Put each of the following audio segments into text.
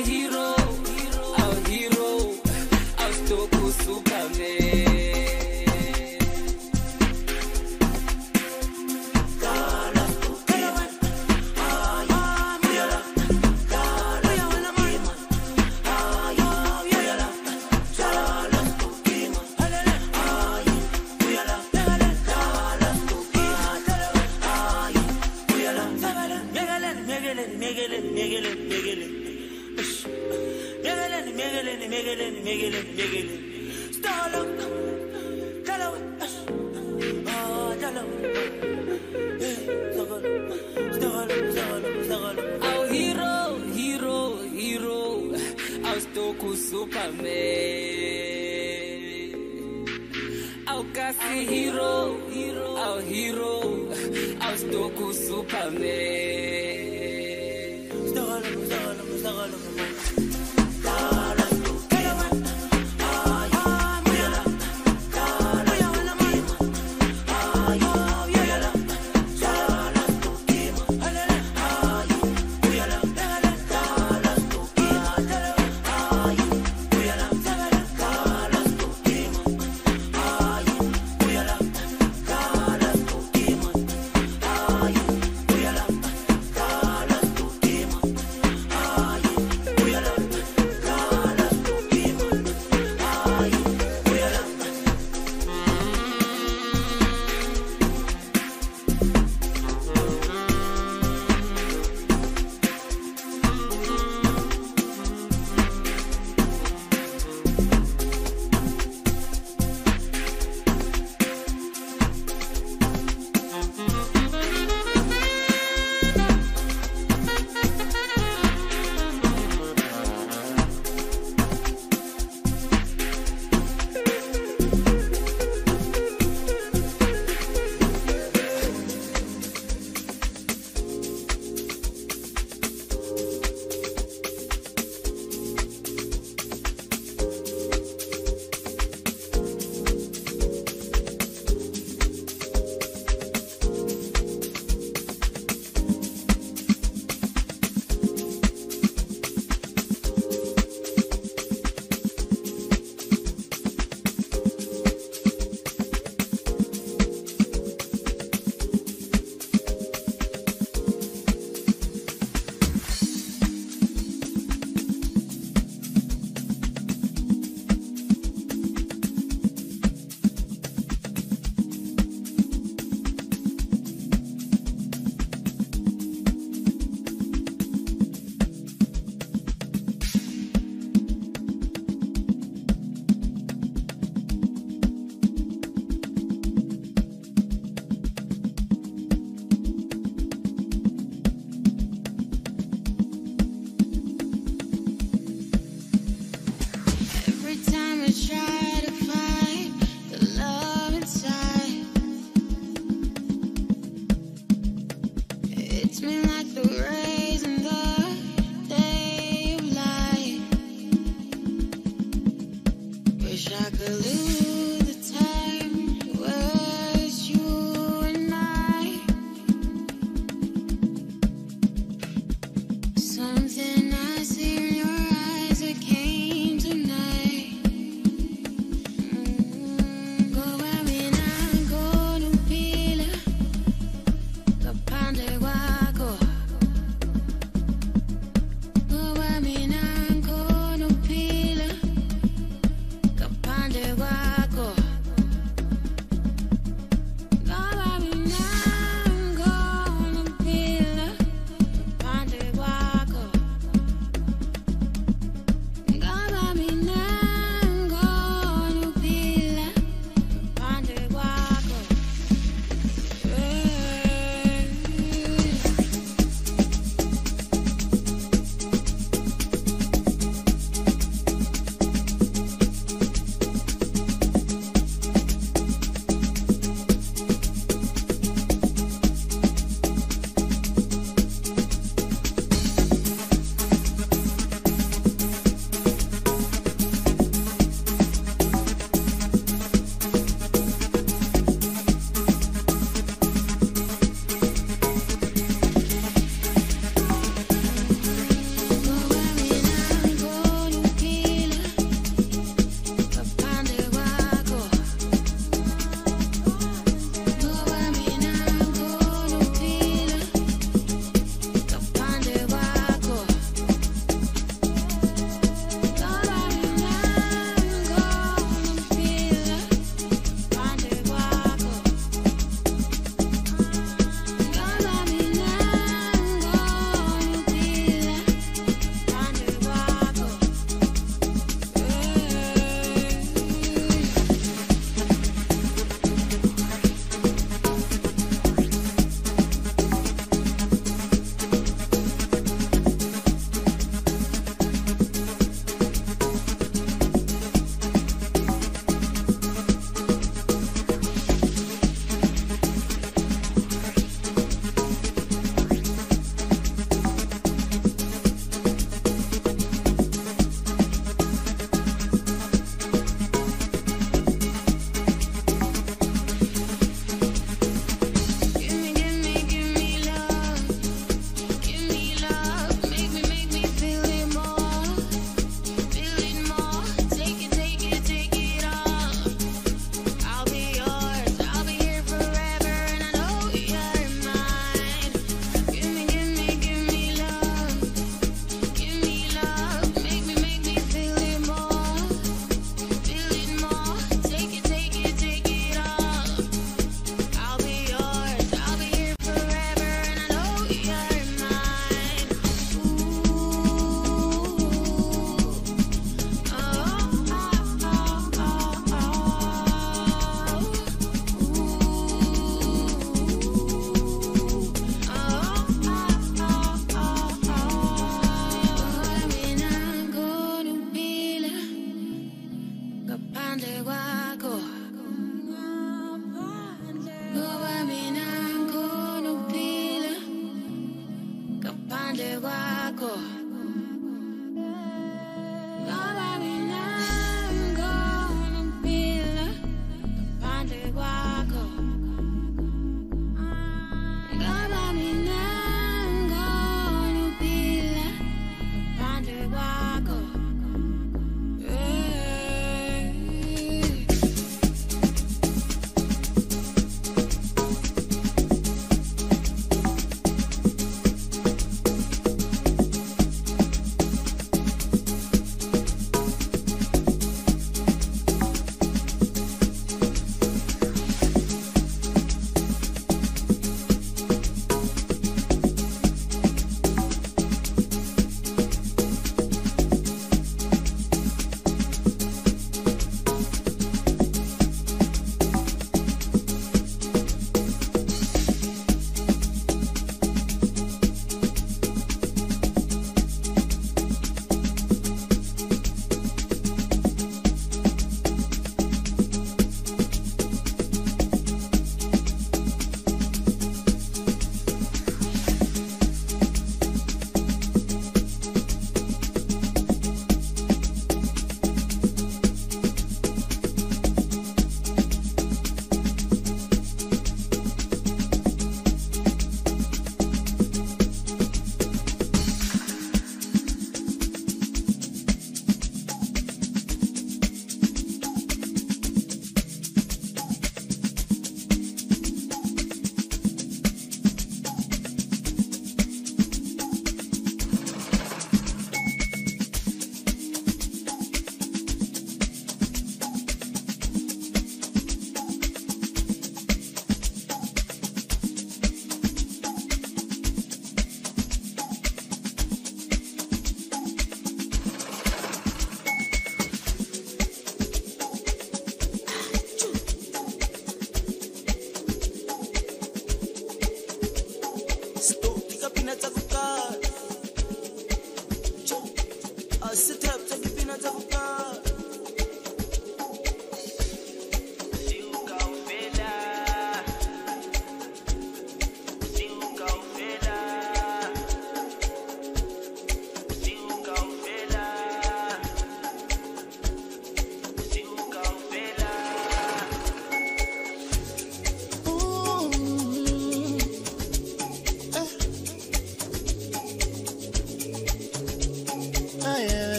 hero.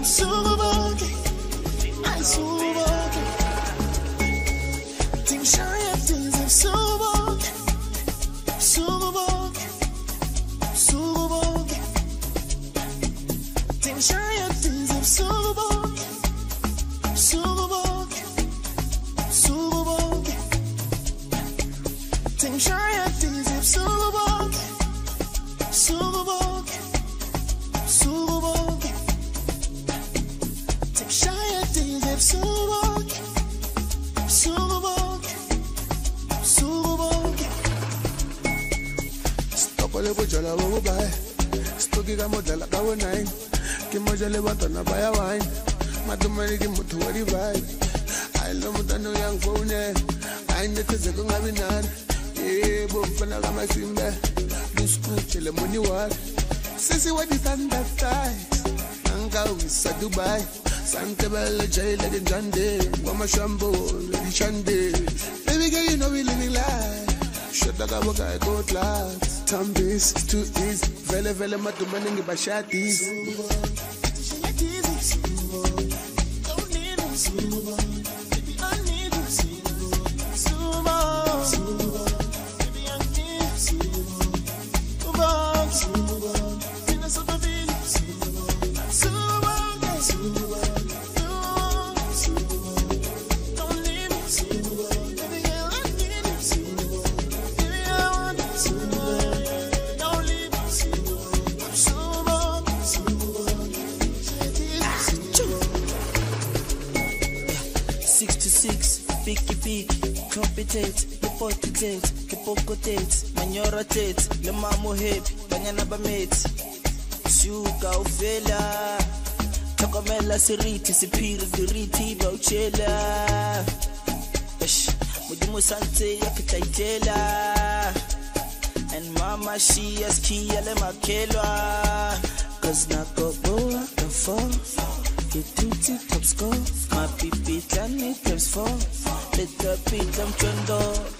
I'm so bella J like a Dundee. Mama Shambo, Lady Chandi. Baby girl, you know we living life. Shut the guy, go class. Tambis, two is. Vele, vele, matumani, ngibashati. Six picky picky, competent, reported, kepokotet, manyoratet, le mamo happy, banyana ba mate. Suka ufela, tlhokomela seriti, sephiri diriti, ba uchela. Eish, modimo santse ya. And mama she has key le makelwa. Cause nako boa ka. Get tutti top score. My pipi tani times four. Let the beat I'm trendo. I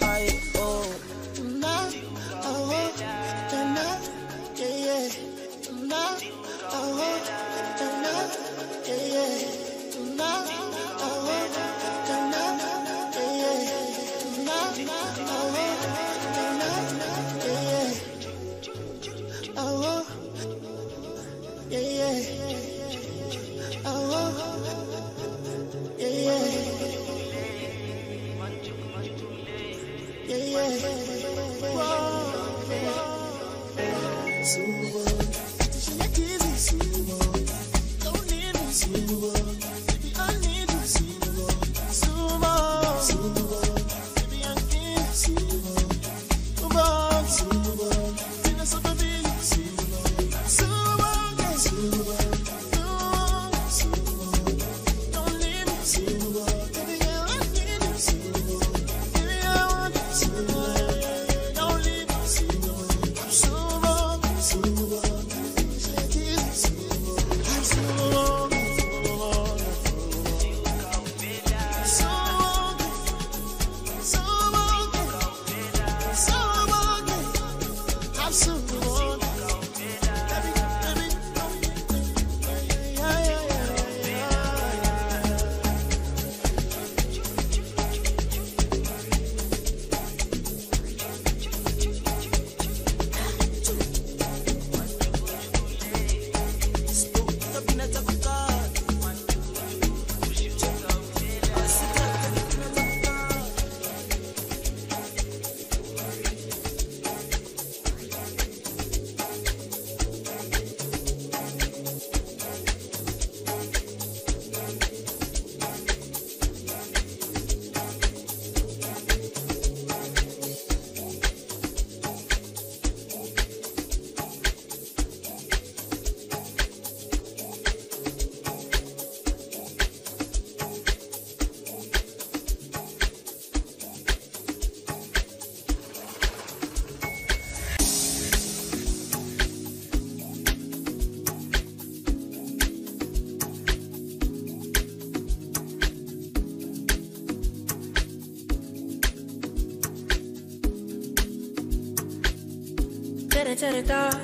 真的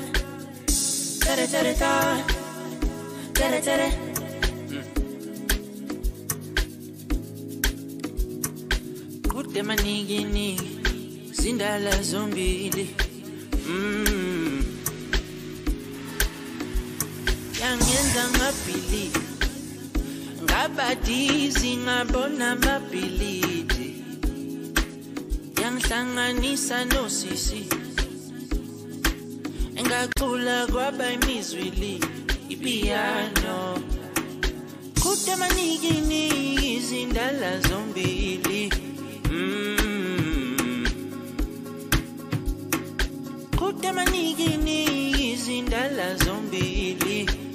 engacula kwaba imizwili ipiano kude manikiniki izindala zombili Mm. kude manikiniki izindala zombili Mm.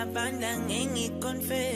Ayashisa uyabanda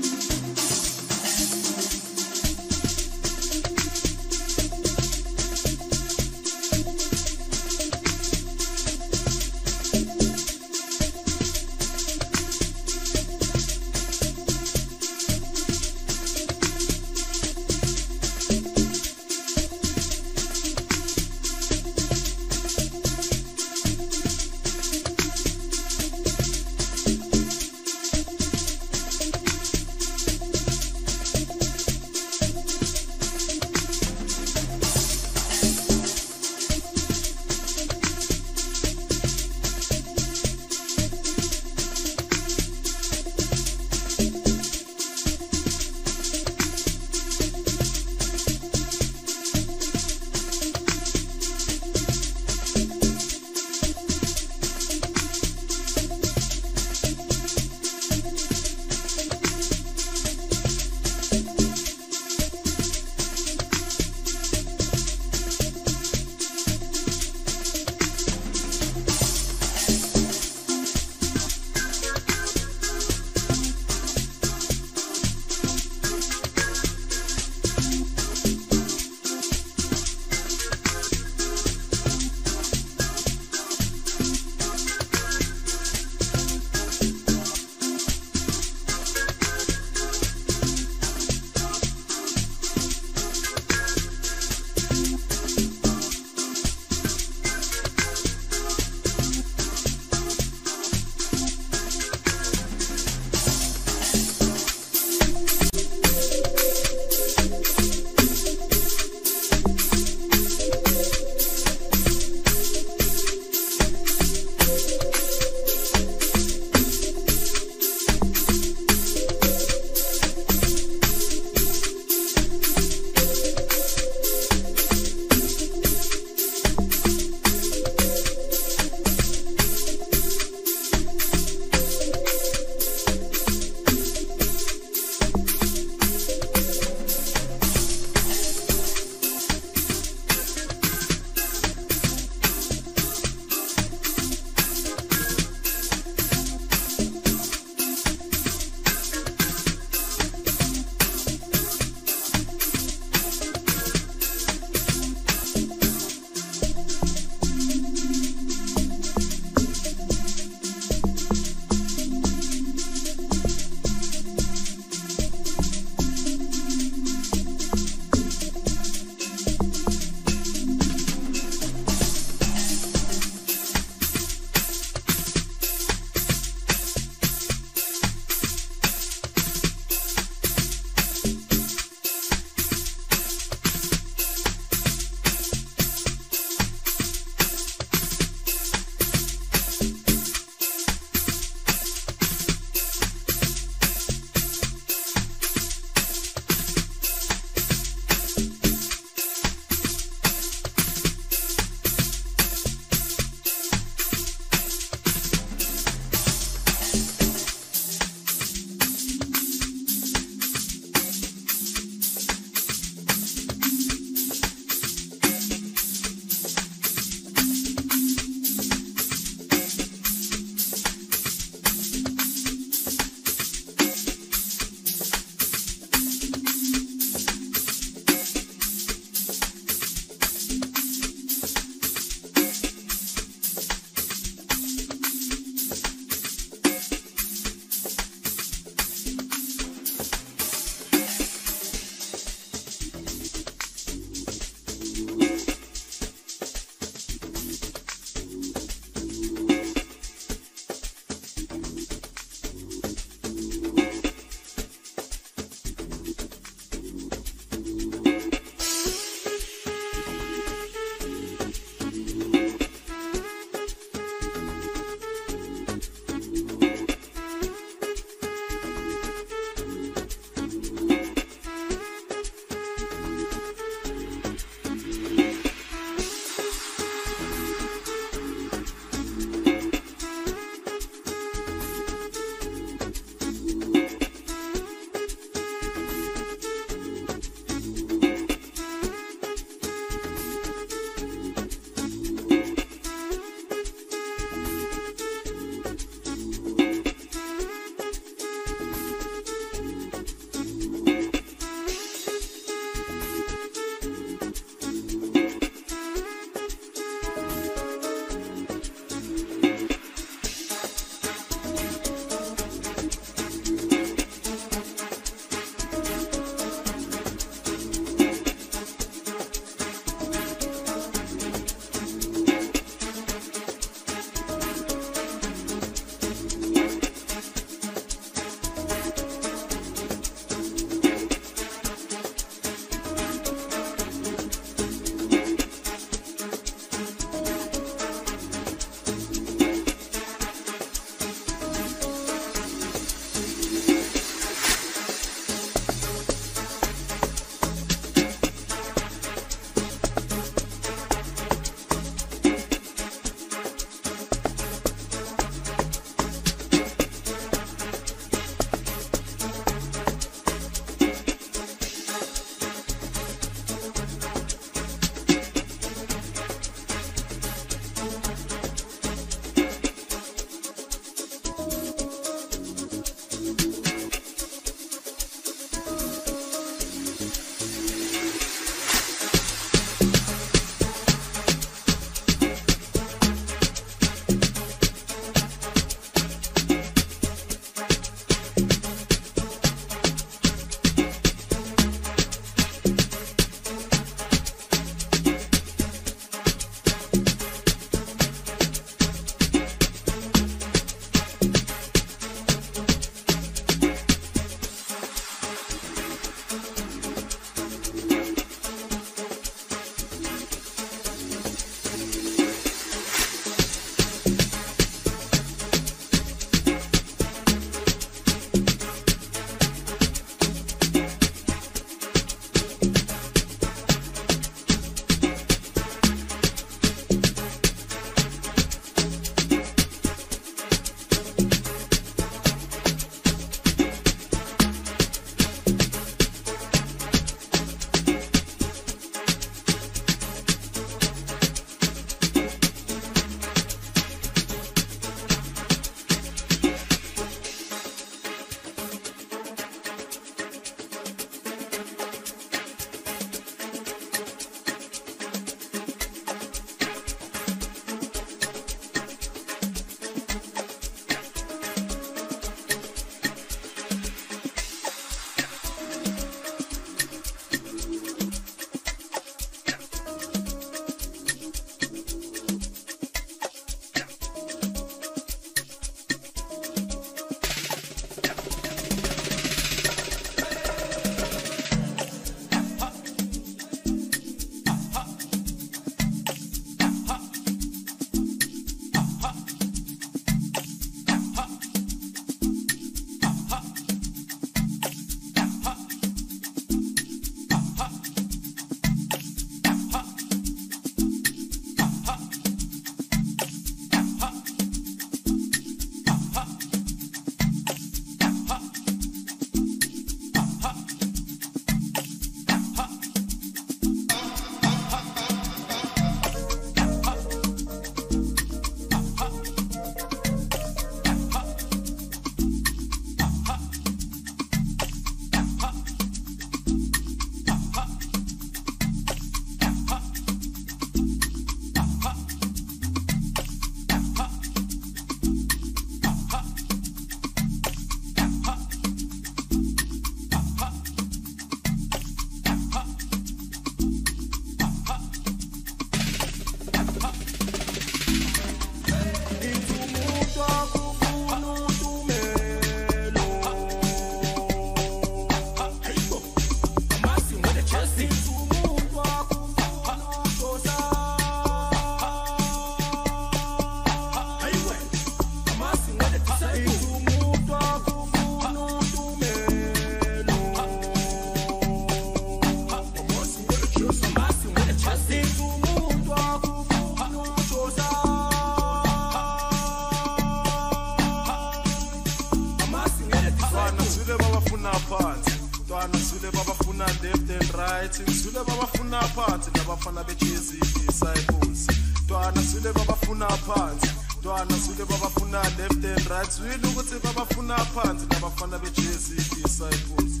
abafuna left and right. Sule babafuna phansi nabafana bejezi disciples ntwana sule babafuna phansi ntwana sule babafuna left and right. Swile ukuthi babafuna phansi nabafana bejezi disciples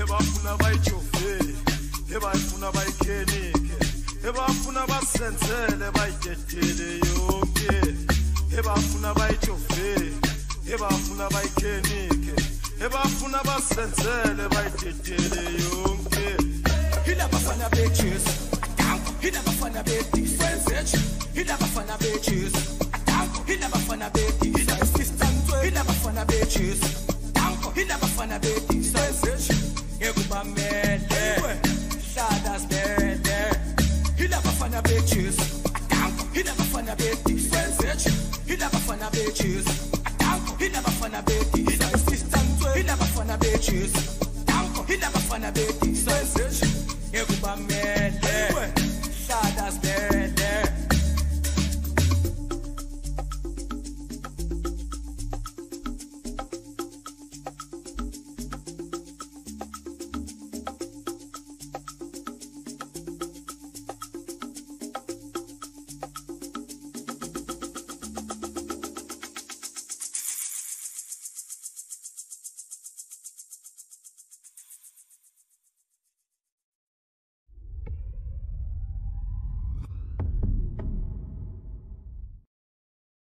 ebafuna bayijoveli ebafuna bayikhenike ebafuna basenzele bayidedele yonke. Ebafuna bayijoveli ebafuna bayikhenike. Ebafuna basenzele bayidedele yonke Hilabafana bitches. Hilabafana bitches. Hilabafana bitches. Hilabafana bitches. Hilabafana bitches. Hilabafana bitches. Ekubamele. Hlala sibele. Hilabafana